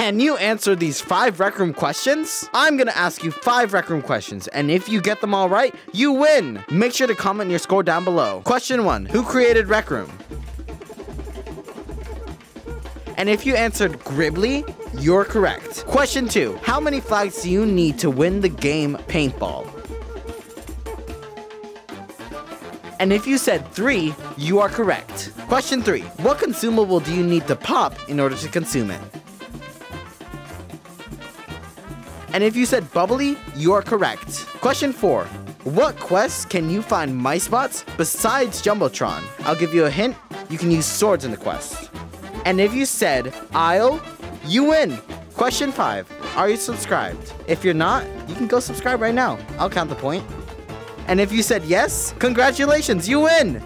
Can you answer these five Rec Room questions? I'm gonna ask you five Rec Room questions, and if you get them all right, you win! Make sure to comment your score down below. Question one, who created Rec Room? And if you answered Gribbly, you're correct. Question two, how many flags do you need to win the game paintball? And if you said three, you are correct. Question three, what consumable do you need to pop in order to consume it? And if you said bubbly, you are correct. Question four, what quests can you find mice bots besides Jumbotron? I'll give you a hint, you can use swords in the quest. And if you said Isle, you win. Question five, are you subscribed? If you're not, you can go subscribe right now. I'll count the point. And if you said yes, congratulations, you win!